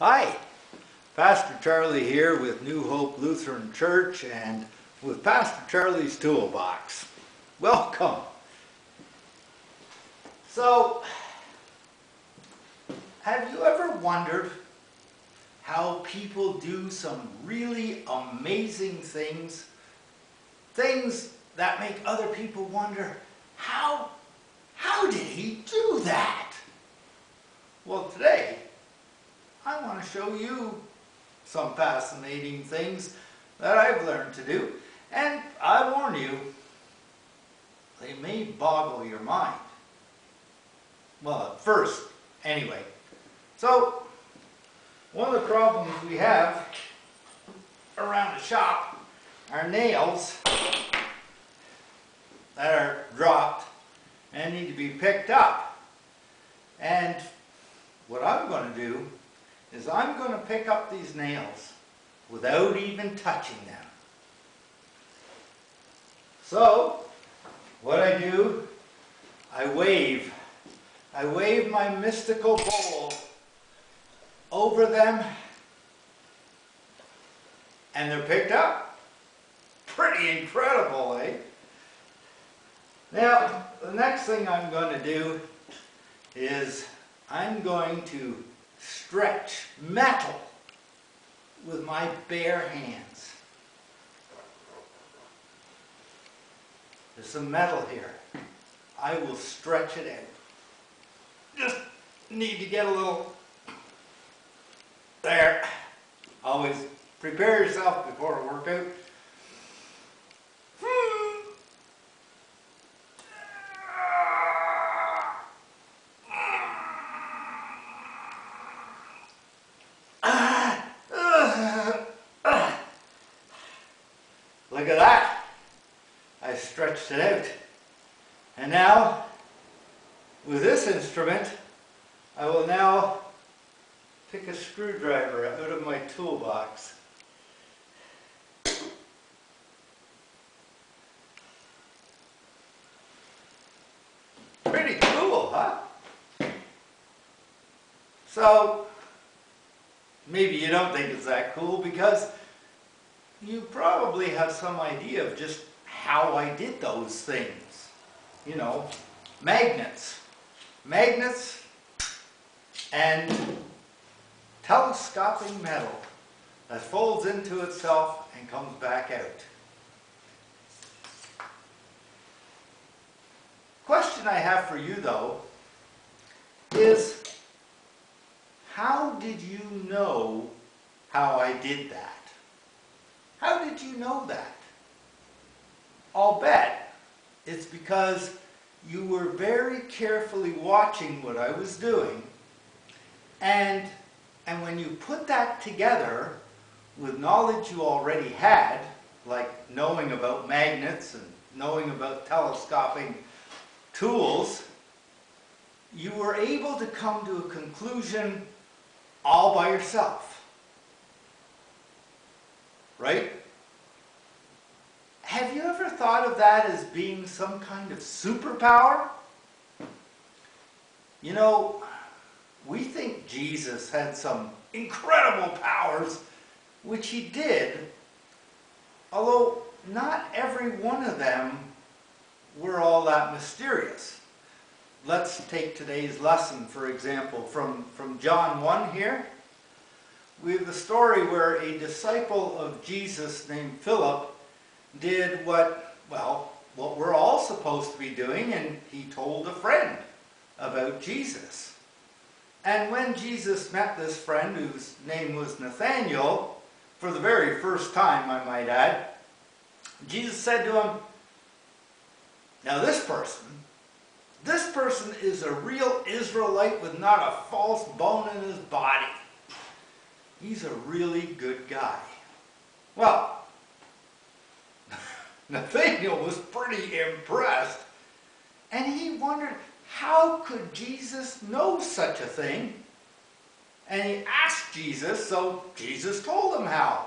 Hi, Pastor Charlie here with New Hope Lutheran Church and with Pastor Charlie's Toolbox. Welcome. So, have you ever wondered how people do some really amazing things? Things that make other people wonder, how, how did he do that? Well, today, show you some fascinating things that I've learned to do. And I warn you, they may boggle your mind. Well, at first, anyway. So, one of the problems we have around the shop are nails that are dropped and need to be picked up. And what I'm going to do is I'm going to pick up these nails without even touching them. So, what I do, I wave. I wave my mystical bowl over them and they're picked up. Pretty incredible, eh? Now, the next thing I'm going to do is I'm going to stretch metal with my bare hands. There's some metal here. I will stretch it out. Just need to get a little there. Always prepare yourself before a workout. Look at that. I stretched it out. And now, with this instrument, I will now pick a screwdriver out of my toolbox. Pretty cool, huh? So, maybe you don't think it's that cool because you probably have some idea of just how I did those things. You know, magnets. Magnets and telescoping metal that folds into itself and comes back out. Question I have for you though is how did you know how I did that? How did you know that? I'll bet. It's because you were very carefully watching what I was doing. And, and when you put that together with knowledge you already had, like knowing about magnets and knowing about telescoping tools, you were able to come to a conclusion all by yourself. Right? Have you ever thought that as being some kind of superpower? You know, we think Jesus had some incredible powers, which he did, although not every one of them were all that mysterious. Let's take today's lesson, for example, from, from John 1 here we have the story where a disciple of Jesus named Philip did what, well, what we're all supposed to be doing, and he told a friend about Jesus. And when Jesus met this friend, whose name was Nathaniel, for the very first time, I might add, Jesus said to him, Now this person, this person is a real Israelite with not a false bone in his body he's a really good guy. Well, Nathaniel was pretty impressed, and he wondered, how could Jesus know such a thing? And he asked Jesus, so Jesus told him how.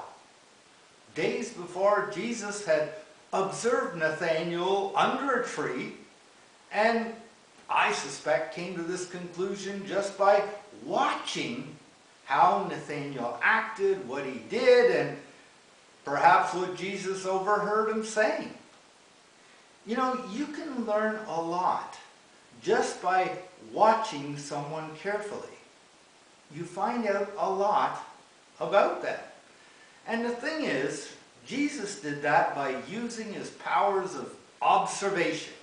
Days before, Jesus had observed Nathaniel under a tree, and I suspect came to this conclusion just by watching how Nathaniel acted, what he did, and perhaps what Jesus overheard him saying. You know, you can learn a lot just by watching someone carefully. You find out a lot about them. And the thing is, Jesus did that by using his powers of observation.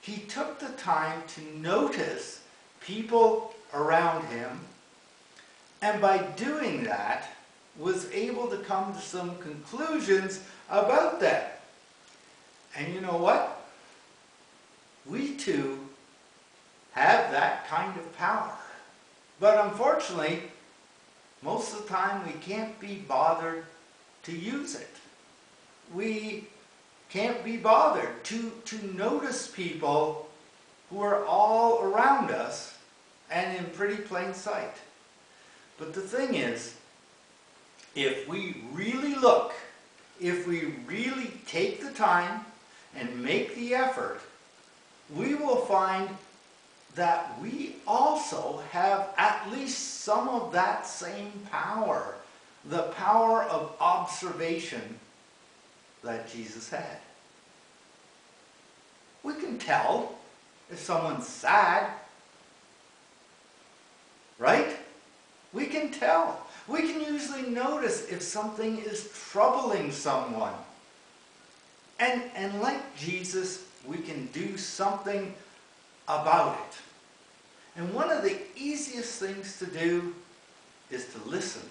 He took the time to notice people around him, and by doing that, was able to come to some conclusions about that. And you know what? We too have that kind of power. But unfortunately, most of the time we can't be bothered to use it. We can't be bothered to, to notice people who are all around us and in pretty plain sight. But the thing is, if we really look, if we really take the time and make the effort, we will find that we also have at least some of that same power, the power of observation that Jesus had. We can tell if someone's sad, right? We can tell. We can usually notice if something is troubling someone. And, and like Jesus, we can do something about it. And one of the easiest things to do is to listen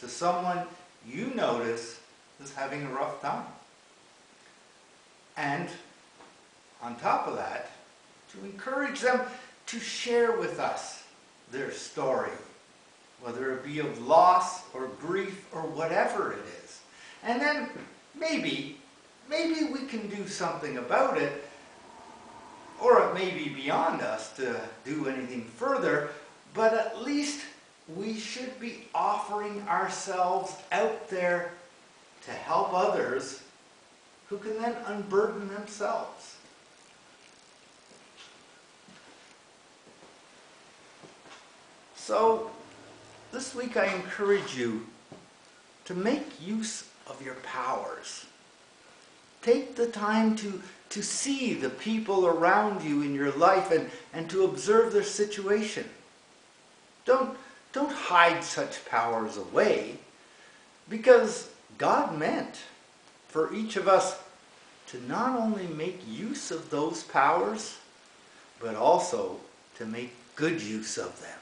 to someone you notice is having a rough time. And on top of that, to encourage them to share with us their story, whether it be of loss or grief or whatever it is. And then maybe, maybe we can do something about it or it may be beyond us to do anything further, but at least we should be offering ourselves out there to help others who can then unburden themselves. So, this week I encourage you to make use of your powers. Take the time to to see the people around you in your life and, and to observe their situation. Don't, don't hide such powers away because God meant for each of us to not only make use of those powers, but also to make good use of them.